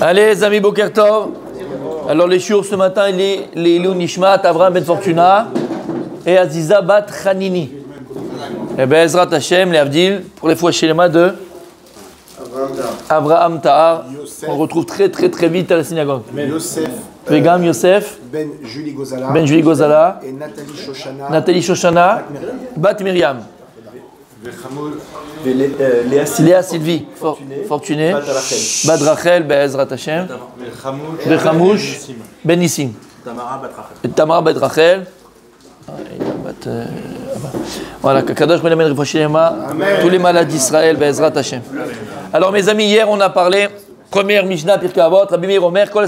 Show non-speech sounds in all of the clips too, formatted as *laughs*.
Allez les amis Bokertov. Alors les chiours ce matin, il est les Nishmat, Avram Ben Fortuna et Aziza Bat Khanini. Et ben Ezrat Hashem, les Avdil, pour les fois chez les mains de Abraham Tahar. On retrouve très très très vite à la synagogue. Yosef Vegam Yosef, Ben Julie Gozala Ben Julie Gozala, et Nathalie Shoshana Nathalie Shoshana, Bat Myriam, Léa Léa Sylvie, For- Fortuné, Bat Rachel. Bat Rachel, Ben Ezrat Hashem, Ben Chamouche, Ben Nissim. Tamara Batrachel. Et Tamar Bet Rachel. Il a bat, euh, bah. Voilà, que Kadosh me l'amène Refashilema, tous les malades d'Israël, Bezrat Hashem. Alors mes amis, hier on a parlé, première Mishnah, Pirkei Avot, Rabbi Meir Omer, Kol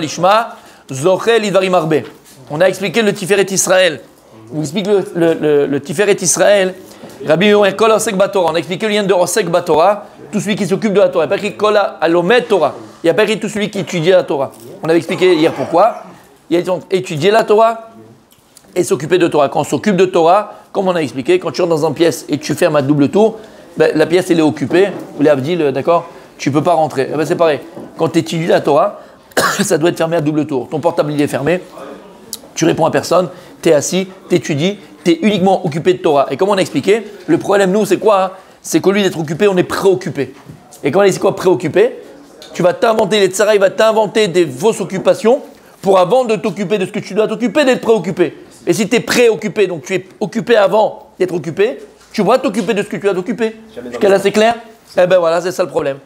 Lishma, Zochel Idvarim Arbe. On a expliqué le Tiferet Israël. On explique le, le, le, le Tiferet Israël. Rabbi Omer, Kol Asek Batorah. On a expliqué le lien de Osek Batorah, tout celui qui s'occupe de la Torah. Il n'y a pas écrit Kol Alomet Torah. Il n'y a pas écrit tout celui qui étudie la Torah. On avait expliqué hier pourquoi. Il y a étudier la Torah, et s'occuper de Torah. Quand on s'occupe de Torah, comme on a expliqué, quand tu rentres dans une pièce et tu fermes à double tour, ben, la pièce elle est occupée. Vous l'avez dit, d'accord? Tu peux pas rentrer. Eh ben, c'est pareil. Quand tu étudies la Torah, *coughs* ça doit être fermé à double tour. Ton portable il est fermé, tu réponds à personne, tu es assis, tu étudies, tu es uniquement occupé de Torah. Et comme on a expliqué, le problème, nous, c'est quoi hein? C'est qu'au lieu d'être occupé, on est préoccupé. Et quand on dit quoi préoccupé? Tu vas t'inventer, les tsara, il va t'inventer des fausses occupations pour avant de t'occuper de ce que tu dois t'occuper, d'être préoccupé. Et si tu es préoccupé, donc tu es occupé avant d'être occupé, tu vas t'occuper de ce que tu dois t'occuper. Jusqu'à là, c'est clair Eh ben voilà, c'est ça le problème.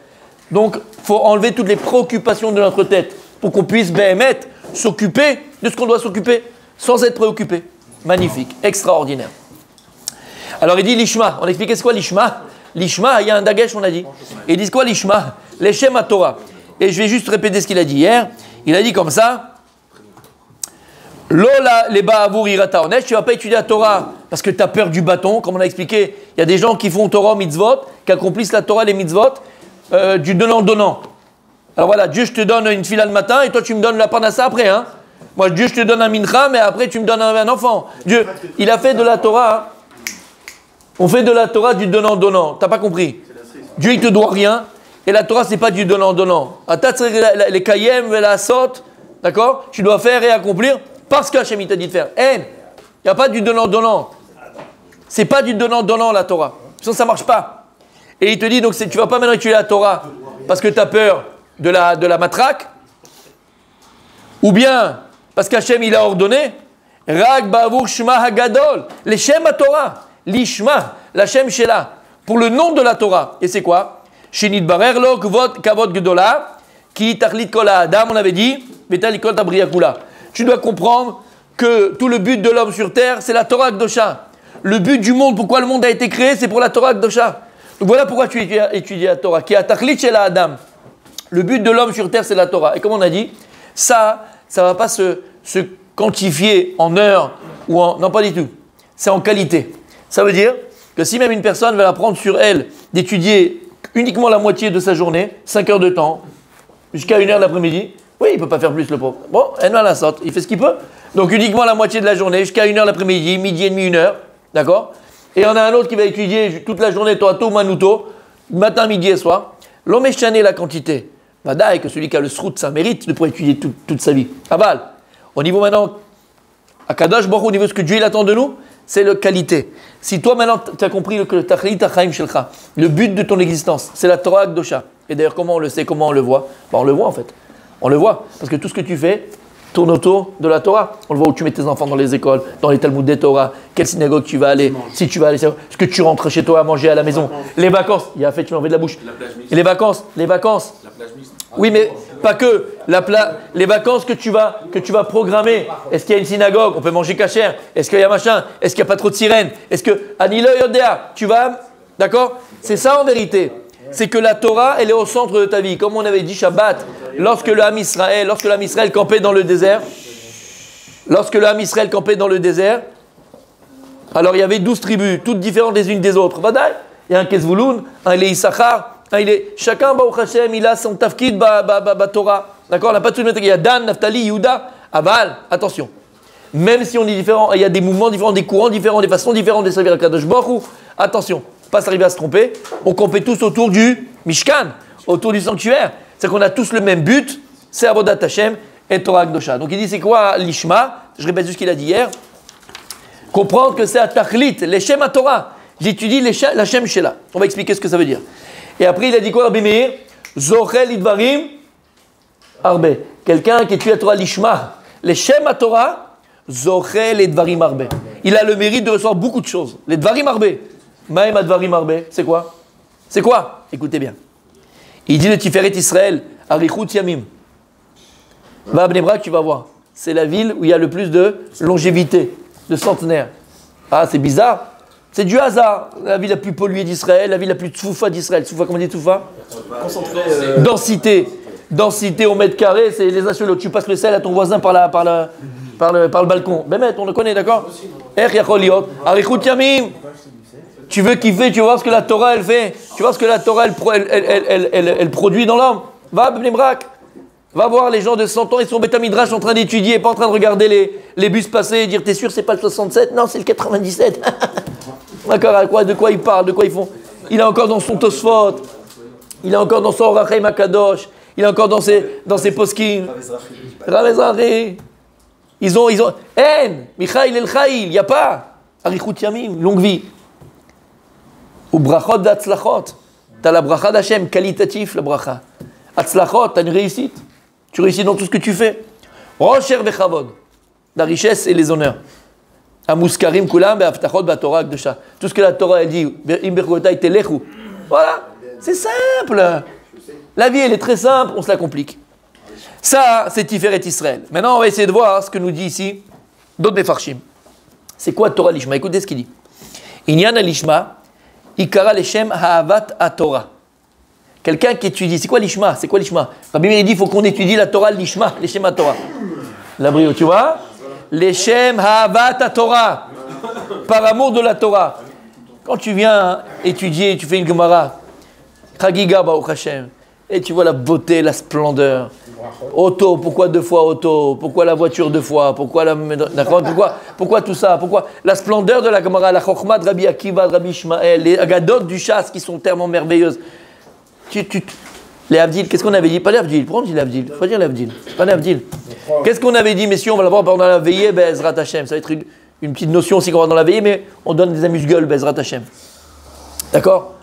Donc, faut enlever toutes les préoccupations de notre tête pour qu'on puisse BMet s'occuper de ce qu'on doit s'occuper sans être préoccupé. Magnifique, extraordinaire. Alors il dit l'ishma. On a expliqué c'est quoi l'ishma? L'ishma, il y a un dagesh, on a dit. Ils disent quoi l'ishma? L'Eshem à Torah. Et je vais juste répéter ce qu'il a dit hier. Il a dit comme ça. Lola les ba'avour irata onesh, tu vas pas étudier la Torah parce que tu as peur du bâton, comme on a expliqué. Il y a des gens qui font Torah mitzvot, qui accomplissent la Torah les mitzvot euh, du donnant-donnant. Alors voilà, Dieu, je te donne une fila le matin et toi, tu me donnes la panassa après. Hein. Moi, Dieu, je te donne un mincha, mais après, tu me donnes un, enfant. Dieu, il a fait de la Torah. On fait de la Torah du donnant-donnant. T'as pas compris? Dieu, il te doit rien. Et la Torah, c'est pas du donnant-donnant. Les kayem, la sot, d'accord? Tu dois faire et accomplir parce qu'Hachem, il t'a dit de faire. Il n'y a pas du donnant-donnant. C'est pas du donnant-donnant, la Torah. Sinon, ça marche pas. Et il te dit, donc, tu vas pas maintenant étudier la Torah parce que tu as peur de la matraque, ou bien parce qu'Hachem, il a ordonné, Rag Bavour Shema Hagadol, les Shem Torah, l'Ishma, la Shem Shela, pour le nom de la Torah. Et c'est quoi? Shinit Barer Lo Kavod Gdola, qui Tachlit Kol Adam, on avait dit, Betal Kol Tabriakula. Tu dois comprendre que tout le but de l'homme sur terre, c'est la Torah Kdosha. Le but du monde, pourquoi le monde a été créé, c'est pour la Torah Kdosha. Donc voilà pourquoi tu étudies, la Torah, qui a Shela Adam. Le but de l'homme sur terre, c'est la Torah. Et comme on a dit, ça, ça ne va pas se, se quantifier en heures ou en. Non, pas du tout. C'est en qualité. Ça veut dire que si même une personne va la prendre sur elle d'étudier uniquement la moitié de sa journée, 5 heures de temps, jusqu'à 1 heure l'après-midi, oui, il ne peut pas faire plus le pauvre. Bon, elle va la sorte, il fait ce qu'il peut. Donc uniquement la moitié de la journée, jusqu'à 1 heure l'après-midi, midi et demi, 1 heure. D'accord? Et on a un autre qui va étudier toute la journée, toi, tout, manuto, matin, midi et soir. L'homme la quantité. Vadaï, que celui qui a le srout, ça mérite de pouvoir étudier tout- toute sa vie. Aval. Au niveau maintenant, à Kadosh Baruch au niveau de ce que Dieu il attend de nous, c'est la qualité. Si toi maintenant tu as compris que le le but de ton existence, c'est la Torah Akdosha. Et d'ailleurs, comment on le sait, comment on le voit? Ben, On le voit en fait. On le voit. Parce que tout ce que tu fais tourne autour de la Torah. On le voit où tu mets tes enfants dans les écoles, dans les Talmuds des Torah, quelle synagogue tu vas aller, si tu vas aller, ce que tu rentres chez toi à manger à la maison, les vacances. Il a fait, tu m'en de la bouche. Et les vacances, les vacances. Oui, mais pas que. La pla- les vacances que tu vas, que tu vas programmer. Est-ce qu'il y a une synagogue? On peut manger cachère. Est-ce qu'il y a machin? Est-ce qu'il n'y a pas trop de sirènes? Est-ce que Anilo Yodea, tu vas D'accord? C'est ça en vérité. C'est que la Torah, elle est au centre de ta vie. Comme on avait dit Shabbat, lorsque le Ham Israël, lorsque le Israël campait dans le désert, lorsque le Israël campait dans le désert, alors il y avait douze tribus, toutes différentes les unes des autres. Il y a un Kezvouloun, un Issachar, un il est. Chacun, Baruch Hashem, il a son tafkid ba, ba, ba, Torah. D'accord? On n'a pas tout le même. Il y a Dan, Naphtali, Yehuda, Aval. Attention. Même si on est différent, il y a des mouvements différents, des courants différents, des façons différentes de servir à Kadosh Baruch. Attention, pas s'arriver à se tromper. On campait tous autour du Mishkan, autour du sanctuaire. C'est qu'on a tous le même but, c'est Avodat Hashem et Torah Gdosha. Donc il dit c'est quoi l'Ishma? Je répète juste ce qu'il a dit hier. Comprendre que c'est à Tachlit, l'Eshem à Torah. J'étudie l'Hashem Shela. On va expliquer ce que ça veut dire. Et après il a dit quoi Rabbi Meir? Zochel Idvarim Arbe. Quelqu'un qui étudie la Torah l'Ishma, l'Eshem à Torah, Zochel Idvarim Arbe. Il a le mérite de recevoir beaucoup de choses. Les Dvarim Arbe. Maïm Advarim Arbe, c'est quoi? C'est quoi? Écoutez bien. Il dit le Tiferet Israël, Arichut Yamim. Va à tu vas voir. C'est la ville où il y a le plus de longévité, de centenaires. Ah, c'est bizarre. C'est du hasard. La ville la plus polluée d'Israël, la ville la plus tsoufa d'Israël. Tsoufa, comment on dit tsoufa Concentré. euh, Densité. Densité au mètre carré, c'est les assuros. Tu passes le sel à ton voisin par, la, par, la, par, le, par le balcon. Bémet, on le connaît, d'accord? Yamim. Tu veux kiffer, tu vois ce que la Torah elle fait. Tu vois ce que la Torah elle, elle, elle, elle, produit dans l'homme. Va à Bnei Brak. Va voir les gens de 100 ans, ils sont au Beth Midrash en train d'étudier, pas en train de regarder les, les bus passer et dire T'es sûr, c'est pas le 67 Non, c'est le 97. *laughs* D'accord, à quoi, de quoi ils parlent, de quoi ils font? Il est encore dans son Tosfot, il est encore dans son Orachaim Akadosh, il est encore dans ses, dans ses poskim. Ils ont, ils ont. En, Michaïl El Chaïl, il n'y a pas. Arichut Yamim, longue vie. Ou brachot d'atzlachot. Tu as la bracha d'Hachem, qualitatif la bracha. Atzlachot, tu as une réussite. Tu réussis dans tout ce que tu fais. Rocher vechavod. La richesse et les honneurs. Amuskarim kulam be'aftachot. Tout ce que la Torah elle dit. Im berkotai telechu. Voilà. C'est simple. La vie, elle est très simple, on se la complique. Ça, c'est Tiferet Israël. Maintenant, on va essayer de voir ce que nous dit ici d'autres Mefarshim. C'est quoi Torah Lishma? Écoutez ce qu'il dit. Inyan Lishma, Ikara Leshem Haavat Torah. Quelqu'un qui étudie, c'est quoi l'Ishma? C'est quoi l'Ishma? Rabbi Meir dit il faut qu'on étudie la Torah, l'Ishma, l'Eshem Torah. La brio, tu vois? L'Eshem Haavat Torah. Par amour de la Torah. Quand tu viens étudier, tu fais une Gemara, Chagiga Baruch Hashem, et tu vois la beauté, la splendeur. Auto, pourquoi deux fois auto? Pourquoi la voiture deux fois? Pourquoi la pourquoi, pourquoi tout ça? Pourquoi la splendeur de la Gemara, la Chokhmah de Rabbi Akiva, de Rabbi Ishmael, les Agadot du chasse qui sont tellement merveilleuses. Tu, les Avdil, qu'est-ce qu'on avait dit? Pas les Avdil, pourquoi on dit les Avdil? Faut dire les Avdil, pas les Avdil. Qu'est-ce qu'on avait dit, messieurs? On va la voir pendant la veillée, Bezrat Hashem. Ça va être une, petite notion aussi qu'on va dans la veillée, mais on donne des amuse-gueules, Bezrat Hashem. D'accord?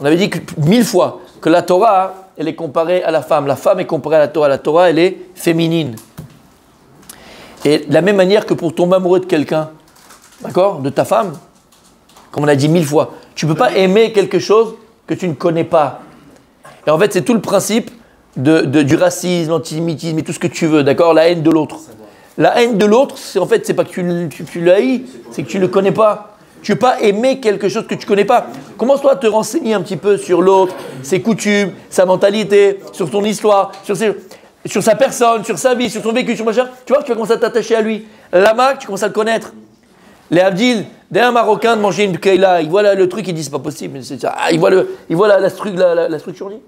On avait dit mille fois que la Torah, elle est comparée à la femme. La femme est comparée à la Torah. La Torah, elle est féminine. Et de la même manière que pour tomber amoureux de quelqu'un, d'accord De ta femme, comme on a dit mille fois, tu ne peux pas aimer quelque chose que tu ne connais pas. Et en fait, c'est tout le principe de, de- du racisme, l'antisémitisme et tout ce que tu veux, d'accord La haine de l'autre. La haine de l'autre, c'est en fait, c'est pas que tu, tu, tu l'haïs, c'est que tu ne le connais pas. Tu ne peux pas aimer quelque chose que tu ne connais pas. Commence-toi à te renseigner un petit peu sur l'autre, ses coutumes, sa mentalité, sur son histoire, sur, ses- sur sa personne, sur sa vie, sur son vécu, sur machin. Tu vois tu vas commencer à t'attacher à lui. Là-bas, tu commences à le connaître. Les Abdil, d'un Marocain de manger une Keila, il voit là le truc, il dit c'est pas possible. Ah, il voit, le, il voit la, la, la, la- la structure, on dit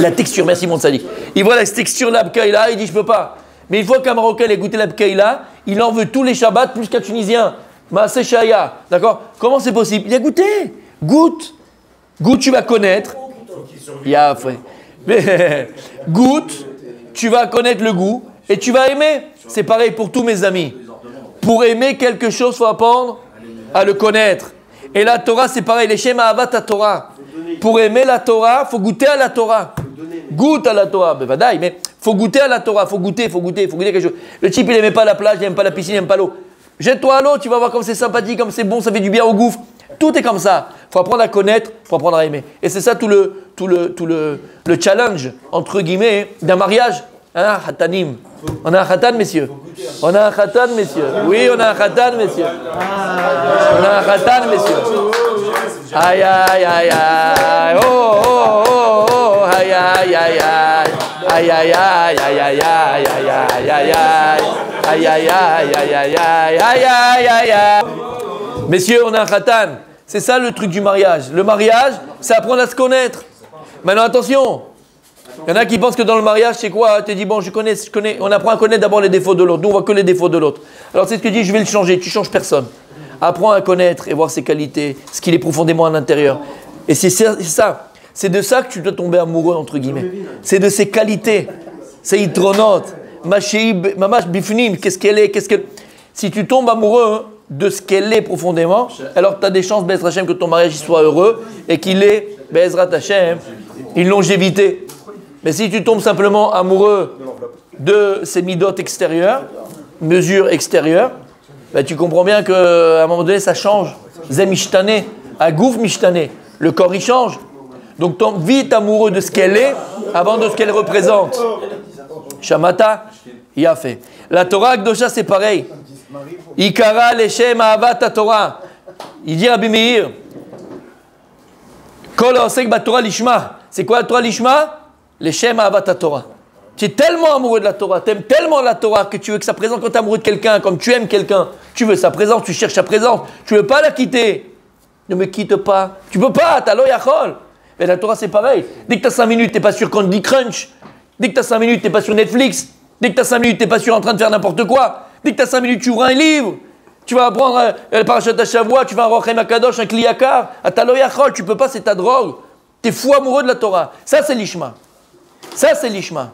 La texture, merci mon sadique. Il voit la texture de la Keila, il dit je peux pas. Mais une fois qu'un Marocain ait goûté la Keila, il en veut tous les Shabbats plus qu'un Tunisien. Maaseh Shaya, d'accord? Comment c'est possible? Il a goûté. Goûte. Goûte, tu vas connaître. Il y a. Mais, *laughs* goûte, tu vas connaître le goût et tu vas aimer. C'est pareil pour tous mes amis. Pour aimer quelque chose, faut apprendre à le connaître. Et la Torah, c'est pareil. Les schémas avat à Torah. Pour aimer la Torah, faut goûter à la Torah. Goûte à la Torah. Ben, mais faut goûter à la Torah. faut goûter, faut goûter, faut goûter quelque chose. Le type, il n'aimait pas la plage, il n'aime pas la piscine, il n'aime pas l'eau. Jette-toi à l'eau, tu vas voir comme c'est sympathique, comme c'est bon, ça fait du bien au gouffre. Tout est comme ça. Faut apprendre à connaître, faut apprendre à aimer. Et c'est ça tout le, tout le, tout le, le challenge, entre guillemets, d'un mariage. Hein, hatanim. On a un khatan, messieurs. On a un khatan, messieurs. Oui, on a un khatan, messieurs. On a un khatan, messieurs. Aïe, aïe, aïe, aïe. Oh, oh, oh, oh. Aïe, aïe, aïe, aïe. Aïe, aïe, aïe, aïe, aïe, aïe, aïe, aïe, aïe, aïe. Aïe, aïe, aïe, aïe, aïe, aïe, aïe, aïe. Messieurs, on a un khatan. C'est ça le truc du mariage. Le mariage, c'est apprendre à se connaître. Maintenant, attention. Il y en a qui pensent que dans le mariage, c'est quoi? Tu dis, bon, je connais, je connais. On apprend à connaître d'abord les défauts de l'autre. Nous, on voit que les défauts de l'autre. Alors, c'est ce que dis, je vais le changer. Tu changes personne. Apprends à connaître et voir ses qualités, ce qu'il est profondément à l'intérieur. Et c'est ça. c'est de ça que tu dois tomber amoureux, entre guillemets. C'est de ses qualités. C'est itronote. Mamash bifnim, qu'est-ce qu'elle est qu'est-ce que... Si tu tombes amoureux de ce qu'elle est profondément, alors tu as des chances, Bezrat Hashem, que ton mariage soit heureux et qu'il ait, Bezrat Hashem, une longévité. Mais si tu tombes simplement amoureux de ses midotes extérieures, mesures extérieures, ben tu comprends bien qu'à un moment donné, ça change. Zem à gouf mishtane. Le corps, il change. Donc, ton vite amoureux de ce qu'elle est avant de ce qu'elle représente. Shamata, il a fait. La Torah Akdosha, c'est pareil. Ikara leshem Torah. Il dit à Meir, Torah lishma. C'est quoi la Torah lishma? Leshem ahavat Torah. Tu es tellement amoureux de la Torah, tu aimes tellement la Torah que tu veux que sa présence, quand tu es amoureux de quelqu'un, comme tu aimes quelqu'un, tu veux sa présence, tu cherches sa présence, tu veux pas la quitter. Ne me quitte pas. Tu peux pas, t'as l'oyachol. Mais la Torah, c'est pareil. Dès que tu as 5 minutes, tu n'es pas sur Candy Crunch. Dès que tu as 5 minutes, tu n'es pas sur Netflix. Dès que tu as 5 minutes, tu n'es pas sur en train de faire n'importe quoi. Dès que tu as 5 minutes, tu ouvres un livre. Tu vas apprendre euh, le parachat tu vas un Rochem Akadosh, un Kliyakar. À ta loyachol, tu peux pas, c'est ta drogue. Tu es fou amoureux de la Torah. Ça, c'est l'Ishma. Ça, c'est l'Ishma.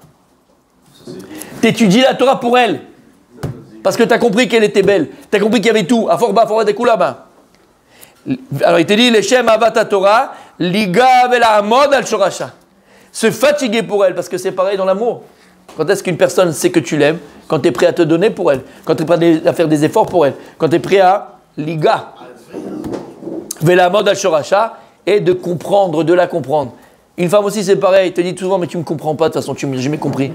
T'étudies la Torah pour elle. Parce que tu as compris qu'elle était belle. Tu as compris qu'il y avait tout. À Forba, Forba, des là-bas. Alors il te dit, Leshem Avata Torah, Liga Amod al Shorasha. Se fatiguer pour elle, parce que c'est pareil dans l'amour. Quand est-ce qu'une personne sait que tu l'aimes? Quand tu es prêt à te donner pour elle, quand tu es prêt à faire des efforts pour elle, quand tu es prêt à Liga. Vela Amod al Shorasha, et de comprendre, de la comprendre. Une femme aussi, c'est pareil. Elle te dit souvent, mais tu me comprends pas, de toute façon, tu m'as jamais compris.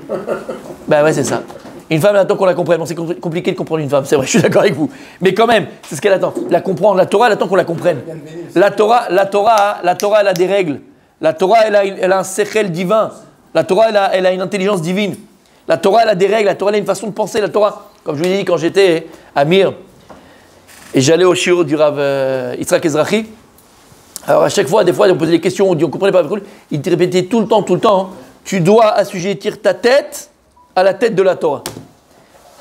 ben ouais, c'est ça. Une femme elle attend qu'on la comprenne. C'est compliqué de comprendre une femme, c'est vrai, je suis d'accord avec vous. Mais quand même, c'est ce qu'elle attend. La comprendre. La Torah, elle attend qu'on la comprenne. La Torah, la Torah, la Torah, elle a des règles. La Torah, elle a, un sechel divin. La Torah, elle a, une intelligence divine. La Torah, elle a des règles. La Torah, elle a une façon de penser. La Torah, comme je vous l'ai dit quand j'étais à Mir, et j'allais au shiur du Rav euh, Yitzhak Ezrachi, alors à chaque fois, des fois, on posait des questions, on on comprenait pas. Il te répétait tout le temps, tout le temps, hein, tu dois assujettir ta tête à la tête de la Torah.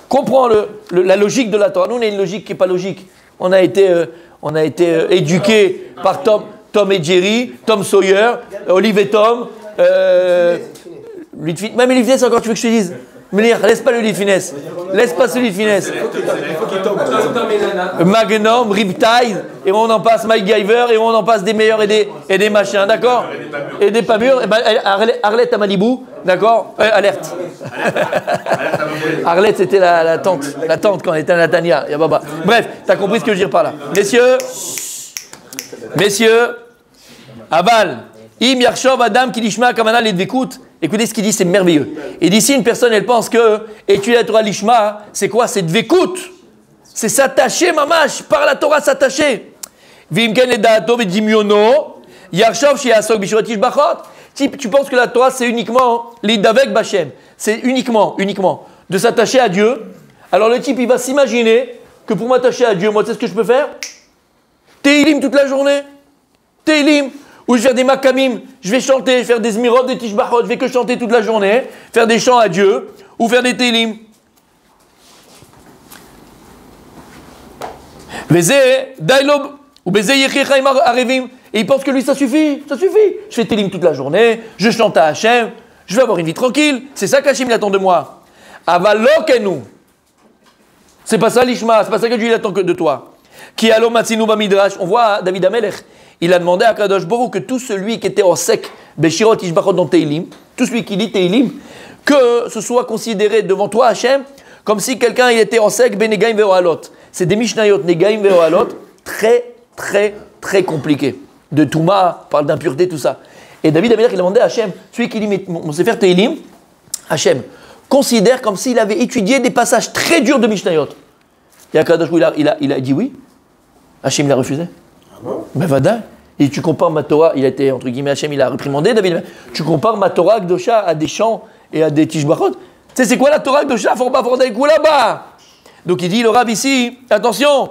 Comprends la logique de la Torah. Nous, on a une logique qui n'est pas logique. On a été, euh, on a été euh, éduqués par Tom, Tom et Jerry, Tom Sawyer, Olive et Tom. Euh, même Finesse, encore, tu veux que je te dise Menir, laisse pas le lit finesse. Laisse pas celui finesse. Magnum, Riptide, et on en passe Mike Giver, et on en passe des meilleurs et des, et des machins, d'accord Et des pas mûrs. Et ben, Arlette à Malibu, d'accord euh, Alerte. *laughs* Arlette, c'était la, la, tante. La tante quand on était à Natania. Bref, tu as compris ce que je veux dire par là. Messieurs, messieurs, Aval, Im Yarshov Adam Kilishma Kamana Ledvekut. Écoutez ce qu'il dit, c'est merveilleux. Et d'ici, une personne, elle pense que étudier la Torah Lishma, c'est quoi? C'est dvekut. C'est s'attacher, mamash, par la Torah s'attacher. Vimken et Dimyono, Yarshov Shiasok Bishuratish Bachot. Tu penses que la Torah, c'est uniquement l'idavek Bachem. C'est uniquement, uniquement de s'attacher à Dieu. Alors le type, il va s'imaginer que pour m'attacher à Dieu, moi, tu sais ce que je peux faire? Teilim toute la journée. Teilim. Ou je vais faire des makamim, je vais chanter, faire des zmirot, des tishbachot, je vais que chanter toute la journée, faire des chants à Dieu, ou faire des télim. et il pense que lui ça suffit, ça suffit. Je fais télim toute la journée, je chante à Hachem, je vais avoir une vie tranquille. C'est ça qu'Hachem attend de moi. Avalokenu. C'est pas ça l'ishma, c'est pas ça que Dieu attend de toi. Qui midrash. On voit David Amelech il a demandé à Kadosh Borou que tout celui qui était en sec, Beshirot Ishbachot dans Teilim, tout celui qui lit Teilim, que ce soit considéré devant toi, Hachem, comme si quelqu'un était en sec, Benegaim Veohalot. C'est des Mishnayot, Negaim Veohalot, très, très, très compliqué. De Touma, parle d'impureté, tout ça. Et David Améler, il a demandé à Hachem, celui qui lit mon Sefer Teilim, Hachem, considère comme s'il avait étudié des passages très durs de Mishnayot. Et Akadosh, il a, il, a, il a dit oui. Hachem, il a refusé. Ben vada. Et tu compares ma Torah, il a été, entre guillemets, Hachem, il a réprimandé David. Tu compares ma Torah Gdosha à des chants et à des tishbachot. Tu sais, c'est quoi la Torah Gdosha Faut pas des coups là-bas. Donc il dit, le rab ici, attention,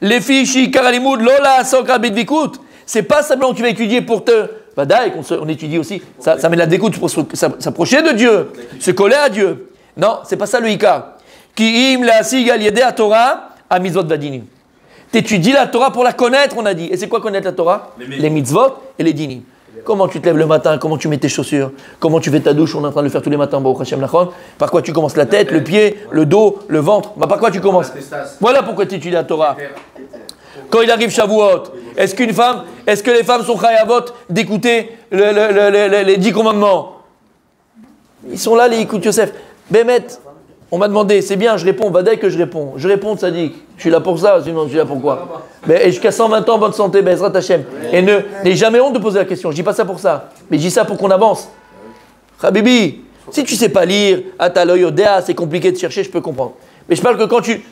les fiches, karalimud, lola, sokra, bidvikut. C'est pas simplement que tu vas étudier pour te. Vada, qu'on on étudie aussi. Ça, met la découte pour s'approcher de Dieu, se coller à Dieu. Non, c'est pas ça le Ika. Ki im la sigal à Torah, à mizot vadinim. Tu étudies la Torah pour la connaître, on a dit. Et c'est quoi connaître la Torah Les, mitzvot et les dinim. Comment tu te lèves le matin, comment tu mets tes chaussures, comment tu fais ta douche, on est en train de le faire tous les matins. Par quoi tu commences La tête, le pied, le dos, le ventre. Bah, par quoi tu commences Voilà pourquoi tu étudies la Torah. Quand il arrive Shavuot, est-ce qu'une femme, est-ce que les femmes sont chayavot d'écouter le- le- le- le- les dix commandements? Ils sont là, les écoutes Yosef. Bémet, on m'a demandé, c'est bien, je réponds, dès que je réponds. Je réponds, Tzadik. Je suis là pour ça, je suis là pour quoi? Mais jusqu'à 120 ans, bonne santé, Bezrat Hashem. Et ne, n'aie jamais honte de poser la question. Je dis pas ça pour ça. Mais je dis ça pour qu'on avance. Habibi, si tu sais pas lire, Ataloy Odea, c'est compliqué de chercher, je peux comprendre. Mais je parle que quand tu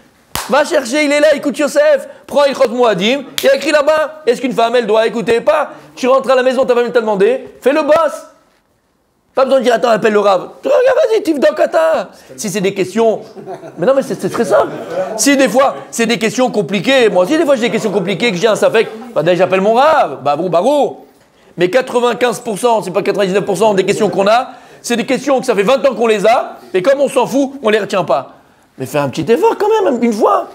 vas chercher, il est là, écoute Yosef, prends Ichot Moadim, il a écrit là-bas, est-ce qu'une femme, elle doit écouter? Pas. Tu rentres à la maison, ta femme t'a demandé, fais le boss. Pas besoin de dire, attends, appelle le rave. Vas-y, tu dans kata. Si c'est des questions. Mais non, mais c'est très simple. Si des fois, c'est des questions compliquées, moi aussi, des fois, j'ai des questions compliquées, que j'ai un safek, bah, j'appelle mon rave. Barou, barou. Mais 95%, c'est pas 99% des questions qu'on a, c'est des questions que ça fait 20 ans qu'on les a, et comme on s'en fout, on les retient pas. Mais fais un petit effort quand même, une fois.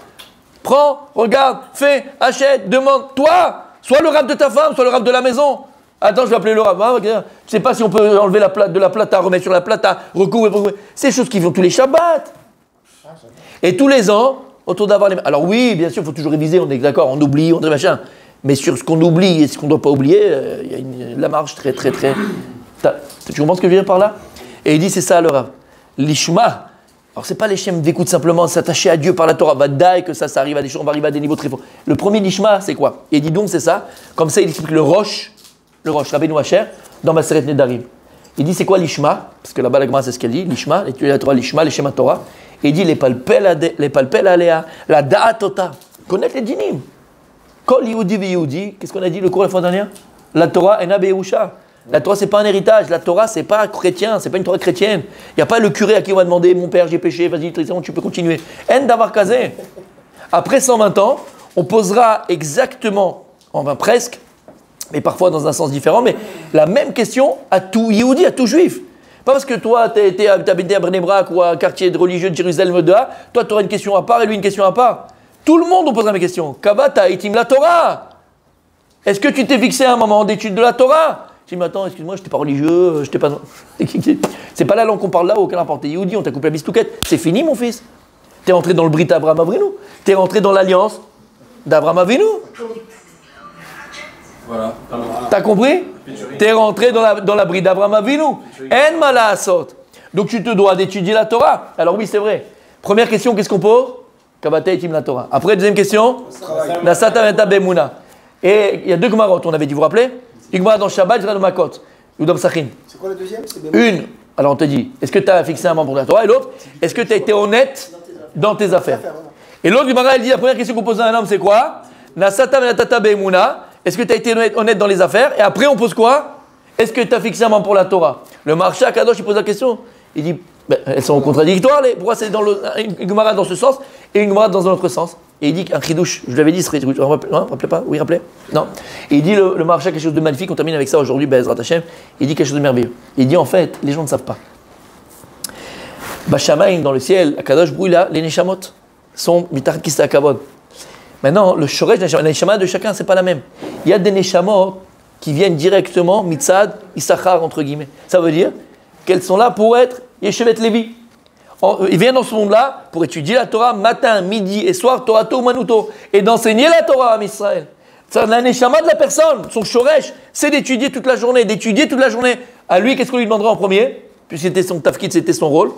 Prends, regarde, fais, achète, demande. Toi, soit le rap de ta femme, soit le rap de la maison. Attends, je vais appeler le rap. Ah. Je sais pas si on peut enlever la plate, de la plate à remettre sur la plate à recouvrir. recouvrir. C'est des choses qui vont tous les Shabbats. Et tous les ans, autour d'avoir les. Alors oui, bien sûr, il faut toujours réviser, on est d'accord, on oublie, on machin. Mais sur ce qu'on oublie et ce qu'on ne doit pas oublier, euh, il y a une, la marge très, très, très. Tu comprends ce que je veux dire par là? Et il dit c'est ça le rap. L'ishma. Alors c'est pas les shem d'écoute simplement s'attacher à Dieu par la Torah. Va daï que ça, ça arrive à des choses, on va arriver à des niveaux très forts. Le premier l'ishma, c'est quoi? Et dit donc c'est ça. Comme ça, il explique le roche, le roche, Rabbeinu Hacher, dans Maseret Nedarim. Il dit c'est quoi l'ishma? Parce que là-bas la Gemara c'est ce qu'elle dit. L'ishma, l'étude de la Torah, l'ishma, les schémas Torah. Il dit les palpel aléa, la da'atota. Connaître les dinim. Kol Yehudi Yehudi, qu'est-ce qu'on a dit le cours la fois dernière? La Torah ena be'erusha. La Torah, c'est pas un héritage. La Torah, c'est pas chrétien. C'est pas une Torah chrétienne. Il n'y a pas le curé à qui on va demander Mon père, j'ai péché, vas-y, tu peux continuer. En d'avoir casé. Après 120 ans, on posera exactement, enfin presque, mais parfois dans un sens différent, mais la même question à tout Yehudi, à tout juif. Pas parce que toi, tu as habité à Bnei-Brak ou à un quartier religieux de Jérusalem, toi, tu auras une question à part et lui une question à part. Tout le monde, on posera la même question. Kavata, itim la Torah. Est-ce que tu t'es fixé à un moment d'étude de la Torah? Je dis, mais attends, excuse-moi, je n'étais pas religieux, je pas. *laughs* C'est pas la langue qu'on parle là, aucun rapport. T'es Yehudi, on t'a coupé la bistouquette. C'est fini, mon fils. T'es rentré dans le Brit Abraham Avinu. T'es rentré dans l'alliance d'Abraham Avinu. Voilà. T'as compris? T'es rentré dans la, dans la bride d'Abraham Avinu. En malasot. Donc tu te dois d'étudier la Torah. Alors oui, c'est vrai. Première question, qu'est-ce qu'on pose? Kabata etim la Torah. Après, deuxième question? Nasata venta bemuna. Et il y a deux Gemarot, on avait dit, vous vous rappelez? Une dans Shabbat, une dans Makot. Ou dans Psachim. C'est quoi le deuxième? Une, alors on te dit, est-ce que tu as fixé un membre pour la Torah? Et l'autre, est-ce que tu as été honnête dans tes affaires? Et l'autre, Gemara, elle dit, la première question qu'on pose à un homme, c'est quoi? Nasata venata bemuna. Est-ce que tu as été honnête, dans les affaires Et après, on pose quoi? Est-ce que tu as fixé un membre pour la Torah? Le marcha Kadosh, il pose la question. Il dit, ben, elles sont contradictoires. Les, pourquoi c'est dans le, une Gemara dans ce sens et une Gemara dans un autre sens? Et il dit qu'un chidouche, je l'avais dit, ce chidouche, non, rappelez pas? Oui, rappelez Non. Et il dit, le, le marcha quelque chose de magnifique, on termine avec ça aujourd'hui, Bezrat Hashem. Il dit quelque chose de merveilleux. Il dit, en fait, les gens ne savent pas. Bachamaïn, dans le ciel, Akadosh brûle là, les Neshamot? Sont mitar kista kavod. Maintenant, le shoresh, la neshama de chacun, c'est pas la même. Il y a des neshamot qui viennent directement, mitzad, issachar, entre guillemets. Ça veut dire qu'elles sont là pour être yeshevet levi. En- Ils viennent dans ce monde-là pour étudier la Torah matin, midi et soir, Torah to manuto, et d'enseigner la Torah à Israël. C'est la neshama de la personne, son shoresh, c'est d'étudier toute la journée, d'étudier toute la journée. À lui, qu'est-ce qu'on lui demandera en premier? Puis c'était son tafkid, c'était son rôle.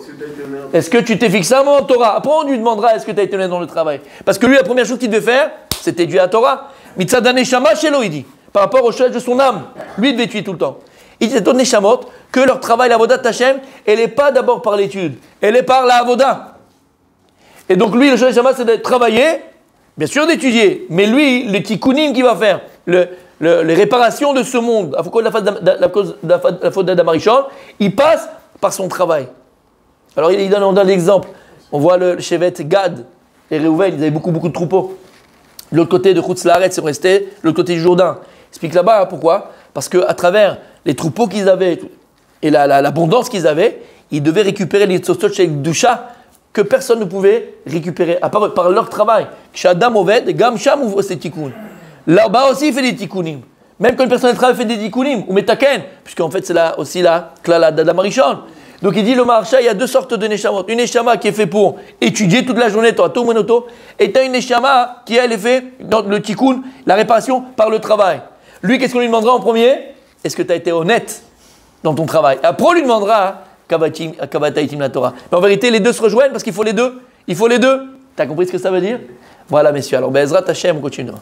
Est-ce que tu t'es fixé un moment en Torah? Après, on lui demandera est-ce que tu as été honnête dans le travail? Parce que lui, la première chose qu'il devait faire, c'était étudier la Torah. Mitzad Neshama chez il dit, par rapport au choix de son âme. Lui, il devait étudier tout le temps. Il dit aux Neshamot que leur travail, la Voda Tachem, elle n'est pas d'abord par l'étude, elle est par la Avoda. Et donc, lui, le de Neshama, c'est de travailler, bien sûr d'étudier, mais lui, le tikkunim qu'il va faire, le- le- les réparations de ce monde, à cause de la la faute- d'Adam il passe par son travail. Alors il donne, on donne l'exemple. On voit le chevet Gad et Réhouven, ils avaient beaucoup, beaucoup de troupeaux. L'autre côté de sont restés de l'autre côté du Jourdain. Explique là-bas hein, pourquoi. Parce qu'à travers les troupeaux qu'ils avaient et la- la- l'abondance qu'ils avaient, ils devaient récupérer les tzotzot chez Dusha que personne ne pouvait récupérer, à part par leur travail. Shadam Oved, Gam Sham tikkuns. Là-bas aussi, il fait des tikkunim. Même quand une personne travaille fait des dikunim, ou metaken, puisqu'en fait c'est là aussi la klala d'Adamarichon. Donc il dit le marcha, il y a deux sortes de neshamot. Une neshama qui est fait pour étudier toute la journée, toi, tout monoto, et tu as une neshama qui elle est fait dans le tikkun, la réparation par le travail. Lui, qu'est-ce qu'on lui demandera en premier? Est-ce que tu as été honnête dans ton travail? Après, on lui demandera Kavataitim la Torah. Mais en vérité, les deux se rejoignent parce qu'il faut les deux. Il faut les deux. Tu as compris ce que ça veut dire? Voilà, messieurs. Alors, Bezrat Hashem, on continuera.